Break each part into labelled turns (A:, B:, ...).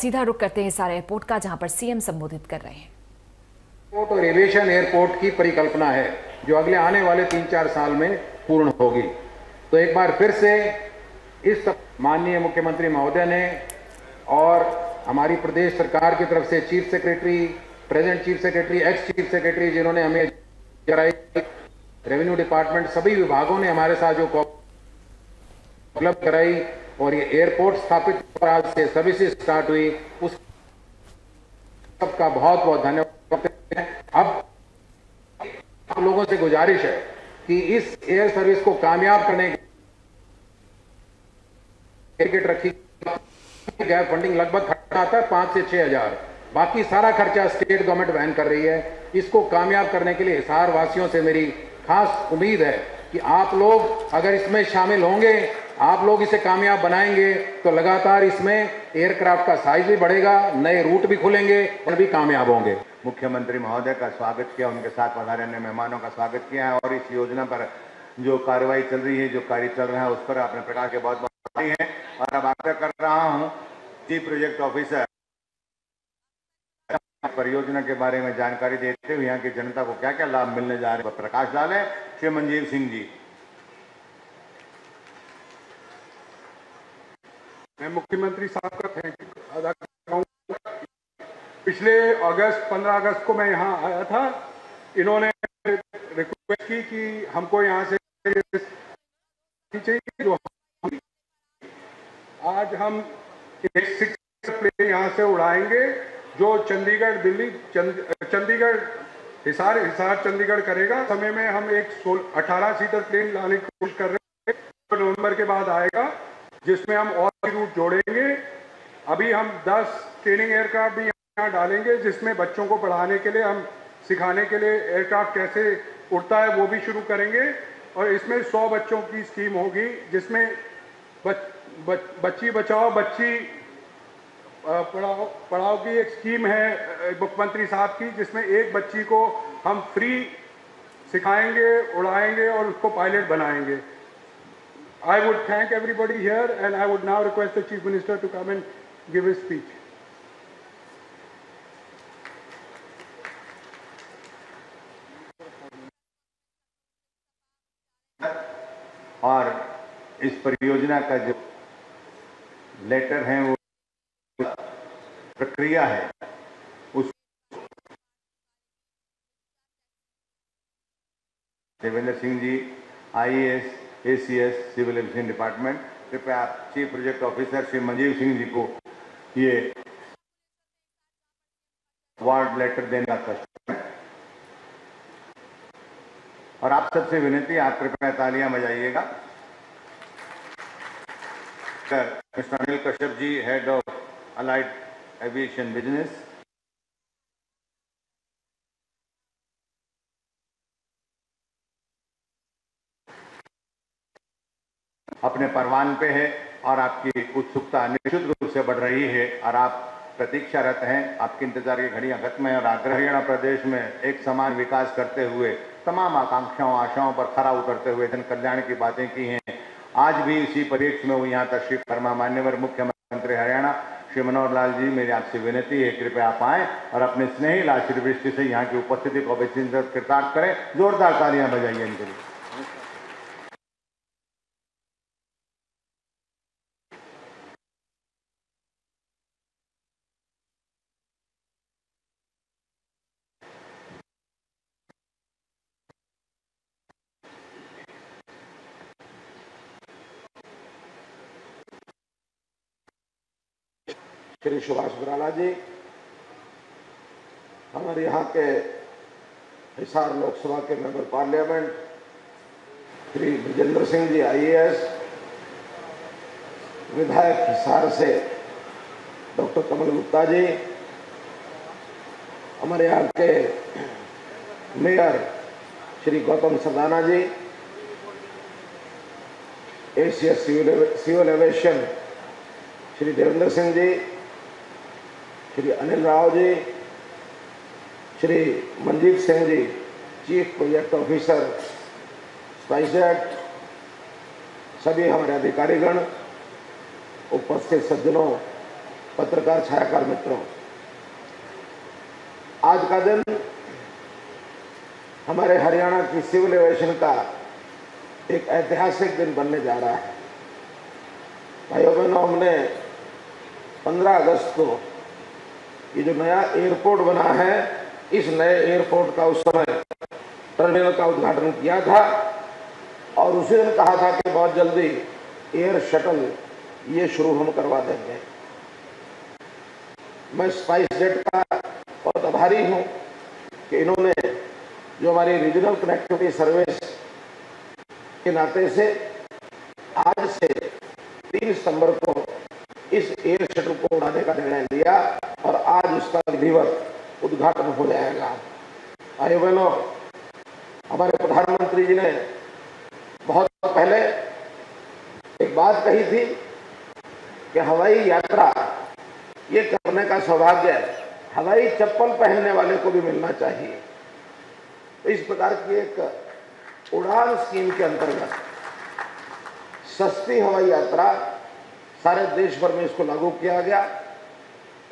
A: सीधा रुक करते हैं सारे एयरपोर्ट का, जहाँ पर सीएम संबोधित कर रहे हैं।
B: एयरपोर्ट और एविएशन एयरपोर्ट की परिकल्पना है, जो अगले आने वाले तीन चार साल में पूर्ण होगी। तो एक बार फिर से इस माननीय मुख्यमंत्री महोदय ने और हमारी प्रदेश सरकार की तरफ़ से chief secretary, present chief secretary ex chief secretary, जिन्होंने हमें कराई रेवेन्यू डिपार्टमेंट, सभी विभागों ने हमारे साथ जो उपलब्ध कराई और ये एयरपोर्ट स्थापित आज से सर्विसेज़ स्टार्ट हुई। उस सबका बहुत बहुत धन्यवाद। अब आप लोगों से गुजारिश है कि इस एयर सर्विस को कामयाब करने टिकट रखी। गैप फंडिंग लगभग खर्चा आता है, पाँच से छह हज़ार। बाकी सारा खर्चा स्टेट गवर्नमेंट वहन कर रही है। इसको कामयाब करने के लिए हिसार वासियों से मेरी खास उम्मीद है कि आप लोग अगर इसमें शामिल होंगे आप लोग इसे कामयाब बनाएँगे तो लगातार इसमें एयरक्राफ्ट का साइज़ भी बढ़ेगा, नए रूट भी खुलेंगे, और भी कामयाब होंगे।
C: मुख्यमंत्री महोदय का स्वागत किया, उनके साथ पधारे अन्य मेहमानों का स्वागत किया है, और इस योजना पर जो कार्रवाई चल रही है, जो कार्य चल रहा है, उस पर आपने प्रकाश के बहुत बहुत है। और अब आग्रह कर रहा हूँ चीफ प्रोजेक्ट ऑफिसर परियोजना के बारे में जानकारी देते हुए यहाँ की जनता को क्या क्या लाभ मिलने जा रहे हैं प्रकाश डाले श्री मंजीव सिंह जी।
D: मैं मुख्यमंत्री साहब का थैंक अदा करूँगा पिछले अगस्त 15 अगस्त को मैं यहाँ आया था। इन्होंने रिक्वेस्ट की कि हमको यहाँ से चाहिए जो आज हम सिक्स प्लेन यहाँ से उड़ाएँगे, जो चंडीगढ़ दिल्ली चंडीगढ़, हिसार हिसार चंडीगढ़ करेगा। समय में हम एक अठारह सीटर प्लेन लाने की कोशिश कर रहे हैं। नवंबर के बाद आएगा। जिसमें हम और भी रूट जोड़ेंगे। अभी हम 10 ट्रेनिंग एयरक्राफ्ट भी यहाँ डालेंगे जिसमें बच्चों को पढ़ाने के लिए हम सिखाने के लिए एयरक्राफ्ट कैसे उड़ता है वो भी शुरू करेंगे। और इसमें 100 बच्चों की स्कीम होगी जिसमें बच, बच, बच्ची बचाओ बच्ची पढ़ाओ पढ़ाओ की एक स्कीम है मुख्यमंत्री साहब की जिसमें एक बच्ची को हम फ्री सिखाएँगे उड़ाएँगे और उसको पायलट बनाएँगे। I would thank everybody here and I would now request the Chief Minister to come and give his speech.
C: और इस परियोजना का जो लेटर है वो प्रक्रिया है उस Devendra Singh ji IAS ACS civil aviation department कृपया आप chief project officer Shri Manjeev Singh ji को ये वार्ड लेटर देने का कष्ट और आप सबसे विनती, आप कृपया तालियाँ बजाइएगा। Mister Anil Kashyap ji head of allied aviation business अपने परवान पे है और आपकी उत्सुकता निश्चित रूप से बढ़ रही है और आप प्रतीक्षारत हैं। आपके इंतज़ार की घड़ियाँ खत्म है और आग्रह हरियाणा प्रदेश में एक समान विकास करते हुए, तमाम आकांक्षाओं, आशाओं पर खरा उतरते हुए जन कल्याण की बातें की हैं। आज भी इसी परिप्रेक्ष्य में वो यहाँ तशरीफ़ फरमा मान्यवर मुख्यमंत्री हरियाणा, श्री मनोहर लाल जी, मेरी आपसे विनती है, कृपया आप आए और अपने स्नेही आशीर्वृष्टि से यहाँ की उपस्थिति को कृतार्थ करें। जोरदार तालियाँ बजाइए इनके लिए।
B: श्री सुभाष बराला जी, हमारे यहाँ के हिसार लोकसभा के member parliament, Shri Vijender Singh ji IAS विधायक हिसार से डॉक्टर कमल गुप्ता जी, हमारे यहाँ के mayor Shri Gautam Sardana ji, Asia civil aviation Shri Devendra Singh ji Shri Anil Rao ji, Shri Manjeet Singh ji, chief project officer SpiceJet सभी हमारे अधिकारीगण, उपस्थित सज्जनों,
E: पत्रकार, छायाकार मित्रों। आज का दिन हमारे हरियाणा की सिविल एविएशन का एक ऐतिहासिक दिन बनने जा रहा है। भाइयों बहनों, हमने 15 अगस्त को ये जो नया एयरपोर्ट बना है, इस नए एयरपोर्ट का उस समय टर्मिनल का उद्घाटन किया था और उसी दिन कहा था कि बहुत जल्दी एयर शटल ये शुरू हम करवा देंगे। मैं स्पाइस जेट का बहुत आभारी हूँ कि इन्होंने जो हमारी रीजनल कनेक्टिविटी सर्विस के नाते से आज से तीन सितंबर को इस एयर शटल को उड़ाने का निर्णय लिया और आज उसका विधिवत उद्घाटन हो जाएगा। भाई बहनों, हमारे प्रधानमंत्री जी ने बहुत पहले एक बात कही थी कि हवाई यात्रा ये करने का सौभाग्य हवाई चप्पल पहनने वाले को भी मिलना चाहिए। तो इस प्रकार की एक उड़ान स्कीम के अंतर्गत सस्ती हवाई यात्रा सारे देश भर में इसको लागू किया गया।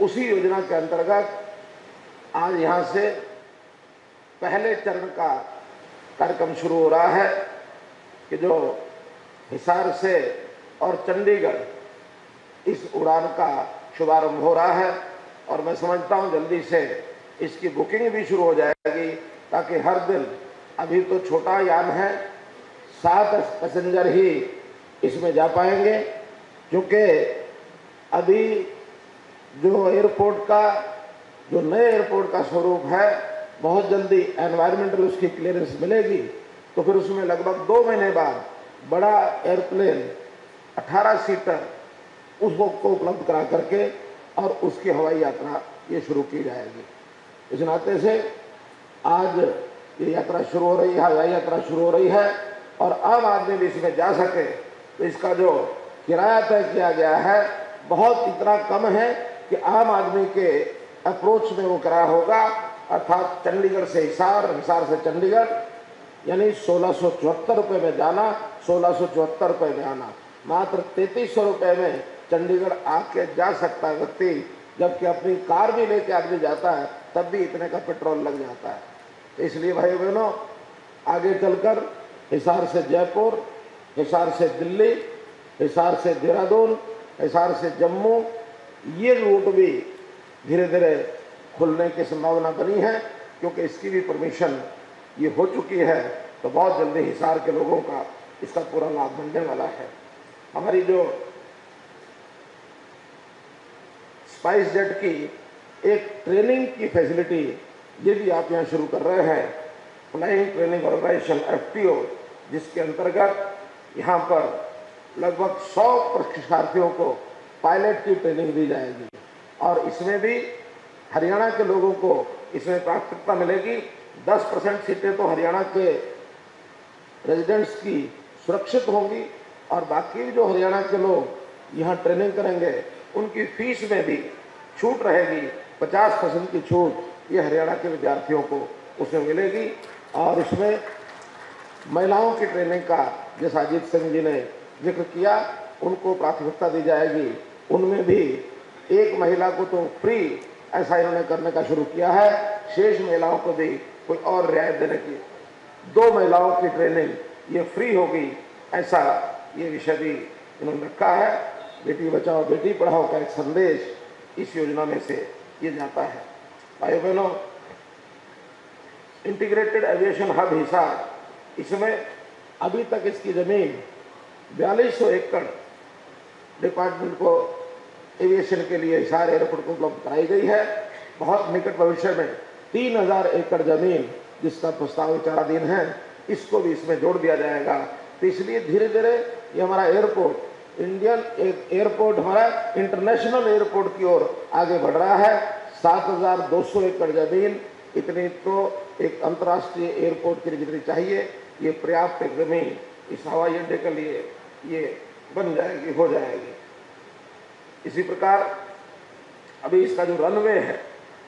E: उसी योजना के अंतर्गत आज यहाँ से पहले चरण का कार्यक्रम शुरू हो रहा है कि जो हिसार से और चंडीगढ़ इस उड़ान का शुभारंभ हो रहा है। और मैं समझता हूँ जल्दी से इसकी बुकिंग भी शुरू हो जाएगी ताकि हर दिन अभी तो छोटा यान है, सात पैसेंजर ही इसमें जा पाएँगे। क्योंकि अभी जो एयरपोर्ट का, जो नए एयरपोर्ट का स्वरूप है, बहुत जल्दी एनवायरमेंटल उसकी क्लियरेंस मिलेगी। तो फिर उसमें लगभग दो महीने बाद बड़ा एयरप्लेन 18 सीटर उसको को उपलब्ध करा करके और उसकी हवाई यात्रा ये शुरू की जाएगी। इस नाते से आज ये यात्रा शुरू हो रही है, हवाई यात्रा शुरू हो रही है और आम आदमी भी इसमें जा सके। तो इसका जो किराया तय किया गया है। बहुत इतना कम है कि आम आदमी के अप्रोच में वो किराया होगा। अर्थात चंडीगढ़ से हिसार हिसार से चंडीगढ़, यानी सोलह सौ रुपये में जाना, सोलह सौ रुपये में आना। मात्र तैतीस सौ रुपये में चंडीगढ़ आके जा सकता है व्यक्ति, जबकि अपनी कार भी लेके आदमी जाता है, तब भी इतने का पेट्रोल लग जाता है। तो इसलिए भाई बहनों आगे चलकर हिसार से जयपुर, हिसार से दिल्ली हिसार से देहरादून, हिसार से जम्मू, ये रूट भी धीरे धीरे खुलने की संभावना बनी है, क्योंकि इसकी भी परमिशन ये हो चुकी है तो बहुत जल्दी हिसार के लोगों का इसका पूरा लाभ मिलने वाला है। हमारी जो स्पाइस जेट की एक ट्रेनिंग की फैसिलिटी ये भी आप यहाँ शुरू कर रहे हैं। फ्लाइंग ट्रेनिंग ऑर्गेनाइजेशन एफ़ जिसके अंतर्गत यहाँ पर लगभग 100 प्रशिक्षार्थियों को पायलट की ट्रेनिंग दी जाएगी। और इसमें भी हरियाणा के लोगों को इसमें प्राथमिकता मिलेगी। 10 परसेंट सीटें तो हरियाणा के रेजिडेंट्स की सुरक्षित होंगी। और बाकी जो हरियाणा के लोग यहाँ ट्रेनिंग करेंगे, उनकी फ़ीस में भी छूट रहेगी। 50 परसेंट की छूट ये हरियाणा के विद्यार्थियों को उसमें मिलेगी। और इसमें महिलाओं की ट्रेनिंग का जैसा अजीत सिंह जी ने ज़िक्र किया, उनको प्राथमिकता दी जाएगी। उनमें भी एक महिला को तो फ्री ऐसा इन्होंने करने का शुरू किया है। शेष महिलाओं को भी कोई और रियायत देने की। दो महिलाओं की ट्रेनिंग ये फ्री होगी, ऐसा ये विषय भी इन्होंने रखा है। बेटी बचाओ, बेटी पढ़ाओ का एक संदेश इस योजना में से ये जाता है। भाई बहनों इंटीग्रेटेड एविएशन हब हिसार, इसमें अभी तक इसकी ज़मीन बयालीस सौ एकड़ डिपार्टमेंट को एविएशन के लिए हिसार एयरपोर्ट को उपलब्ध कराई गई है। बहुत निकट भविष्य में तीन हज़ार एकड़ ज़मीन जिसका प्रस्ताव विचाराधीन है इसको भी इसमें जोड़ दिया जाएगा। तो इसलिए धीरे धीरे ये हमारा एयरपोर्ट इंडियन एयरपोर्ट हमारा इंटरनेशनल एयरपोर्ट की ओर आगे बढ़ रहा है। 7,200 एकड़ ज़मीन इतनी तो एक अंतर्राष्ट्रीय एयरपोर्ट के लिए जितनी चाहिए ये पर्याप्त ज़मीन इस हवाई अड्डे के लिए ये बन जाएगी, हो जाएगी। इसी प्रकार अभी इसका जो रनवे है,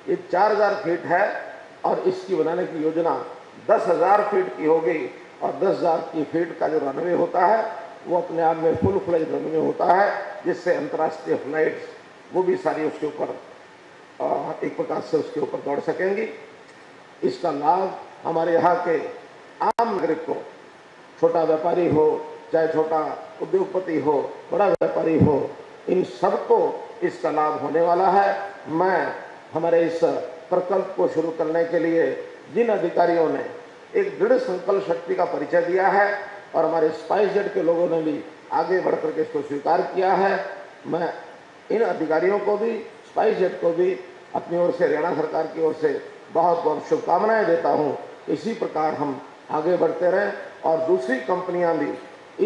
E: ये 4000 फीट है और इसकी बनाने की योजना 10000 फीट की होगी और 10000 की फीट का जो रनवे होता है, वो अपने आप में फुल फ्लेज रनवे होता है, जिससे अंतर्राष्ट्रीय फ्लाइट्स वो भी सारी उसके ऊपर एक प्रकार से उसके ऊपर दौड़ सकेंगी। इसका लाभ हमारे यहाँ के आम नागरिक को छोटा व्यापारी हो, चाहे छोटा उद्योगपति हो, बड़ा व्यापारी हो, इन सबको इसका लाभ होने वाला है। मैं हमारे इस प्रकल्प को शुरू करने के लिए जिन अधिकारियों ने एक दृढ़ संकल्प शक्ति का परिचय दिया है और हमारे स्पाइस जेट के लोगों ने भी आगे बढ़ करके इसको स्वीकार किया है, मैं इन अधिकारियों को भी स्पाइस जेट को भी अपनी ओर से, हरियाणा सरकार की ओर से बहुत बहुत शुभकामनाएँ देता हूँ। इसी प्रकार हम आगे बढ़ते रहें और दूसरी कंपनियाँ भी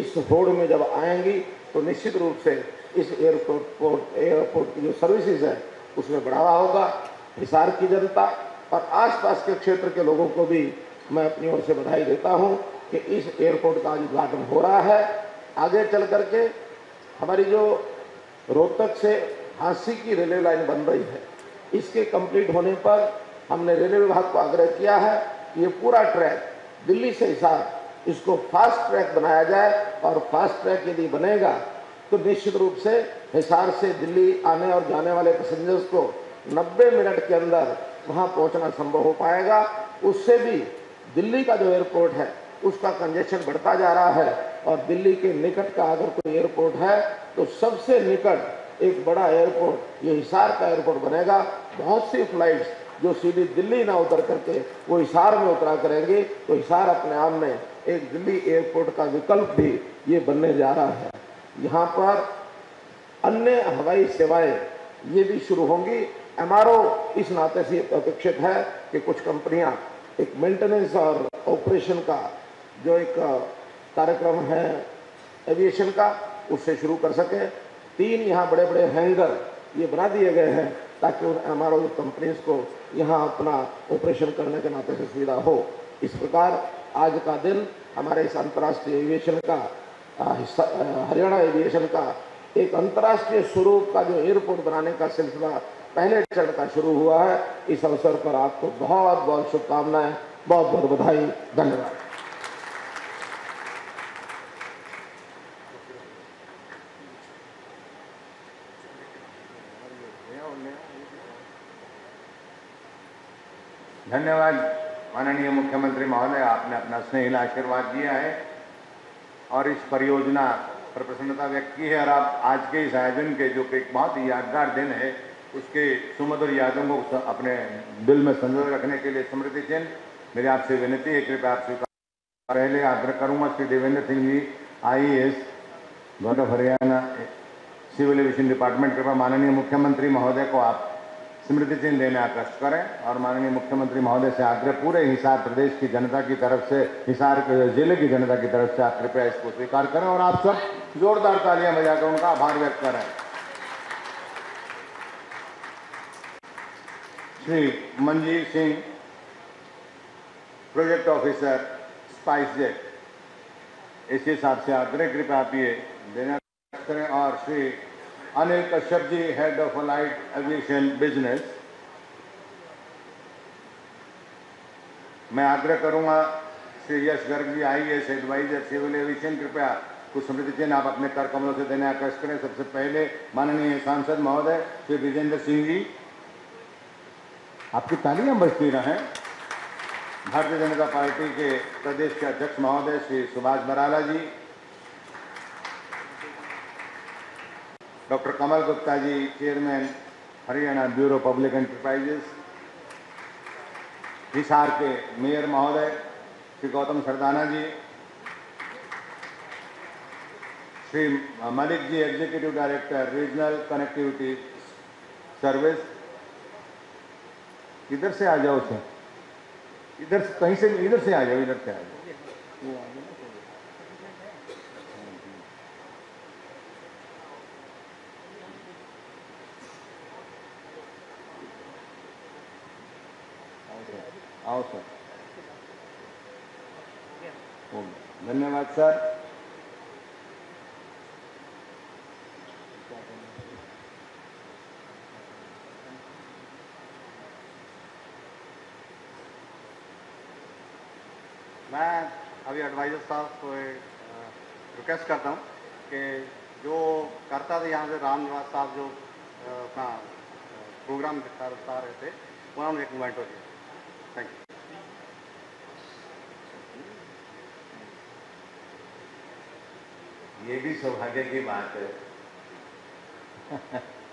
E: इस होड़ में जब आएँगी तो निश्चित रूप से इस एयरपोर्ट पोर्ट एयरपोर्ट की जो सर्विसेज़ है, उसमें बढ़ावा होगा, हिसार की जनता और आसपास के क्षेत्र के लोगों को भी मैं अपनी ओर से बधाई देता हूँ कि इस एयरपोर्ट का उद्घाटन हो रहा है। आगे चल करके हमारी जो रोहतक से हांसी की रेलवे लाइन बन रही है, इसके कंप्लीट होने पर हमने रेलवे विभाग को आग्रह किया है कि ये पूरा ट्रैक दिल्ली से हिसार इसको फास्ट ट्रैक बनाया जाए और फास्ट ट्रैक यदि बनेगा तो निश्चित रूप से हिसार से दिल्ली आने और जाने वाले पैसेंजर्स को 90 मिनट के अंदर वहाँ पहुँचना संभव हो पाएगा। उससे भी दिल्ली का जो एयरपोर्ट है, उसका कंजेशन बढ़ता जा रहा है और दिल्ली के निकट का अगर कोई एयरपोर्ट है तो सबसे निकट एक बड़ा एयरपोर्ट ये हिसार का एयरपोर्ट बनेगा। बहुत सी फ्लाइट्स जो सीधी दिल्ली ना उतर करके वो हिसार में उतरा करेंगे तो हिसार अपने आप में एक दिल्ली एयरपोर्ट का विकल्प भी ये बनने जा रहा है। यहाँ पर अन्य हवाई सेवाएँ ये भी शुरू होंगी। एमआरओ इस नाते से अपेक्षित है कि कुछ कंपनियाँ एक मेंटेनेंस और ऑपरेशन का जो एक कार्यक्रम है एविएशन का, उससे शुरू कर सके। तीन यहाँ बड़े बड़े हैंगर ये बना दिए गए हैं। ताकि उन एमआरओ कंपनीज़ को यहाँ अपना ऑपरेशन करने के नाते से सुविधा हो। इस प्रकार आज का दिन हमारे इस अंतर्राष्ट्रीय एविएशन का हरियाणा एविएशन का एक अंतर्राष्ट्रीय स्वरूप का जो एयरपोर्ट बनाने का सिलसिला पहले चरण का शुरू हुआ है। इस अवसर पर आपको बहुत बहुत शुभकामनाएँ बहुत बहुत बधाई, धन्यवाद।
C: धन्यवाद। माननीय मुख्यमंत्री महोदय, आपने अपना स्नेहिल आशीर्वाद दिया है और इस परियोजना पर प्रसन्नता व्यक्त की है और आप आज के इस आयोजन के, जो एक बहुत ही यादगार दिन है, उसके सुमधुर यादों को अपने दिल में संजोए रखने के लिए स्मृति चिन्ह। मेरी आपसे विनती है, कृपया आप स्वीकार पहले आग्रह करूँगा, Shri Devendra Singh ji I S Haryana civil aviation department कृपया माननीय मुख्यमंत्री महोदय को आप स्मृति चिन्ह देने आकर्षित करें और माननीय मुख्यमंत्री महोदय से आग्रह पूरे हिसार प्रदेश की जनता की तरफ़ से, हिसार ज़िले की जनता की तरफ़ से आप कृपया इसको स्वीकार करें और आप सब जोरदार तालियाँ बजाकर उनका आभार व्यक्त करें। Shri Manjeev Singh, project officer, SpiceJet, इस हिसाब से आग्रह, कृपया आप ये देना करें और Shri Kashyap ji head of allied aviation business मैं आग्रह करूँगा, Shri Yash Garg ji I S adviser civil aviation कृपया कुछ स्मृति चिन्ह आप अपने कर कमलों से देने आकर्ष करें। सबसे पहले माननीय सांसद महोदय, श्री विजेंद्र सिंह जी, आपकी तालियाँ बजती रहें। भारतीय जनता पार्टी के प्रदेश के अध्यक्ष महोदय, Shri Subhash Barala ji doctor Kamal Gupta ji chairman Haryana bureau public enterprises Hisar के मेयर महोदय Shri Gautam Sardana ji Shri Malik ji executive director regional connectivity service इधर से आ जाओ सर। इधर कहीं से, इधर से आ जाओ, इधर से आ जाओ। आओ सर गया। धन्यवाद, सर
F: मैं अभी एडवाइजर साहब को रिक्वेस्ट करता हूँ कि जो करता था यहाँ से राम निवास साहब जो अपना प्रोग्राम दिखा दिखा रहे थे उन्होंने एक मोमेंट हो दिया थैंक you.
C: ये भी सौभाग्य की बात है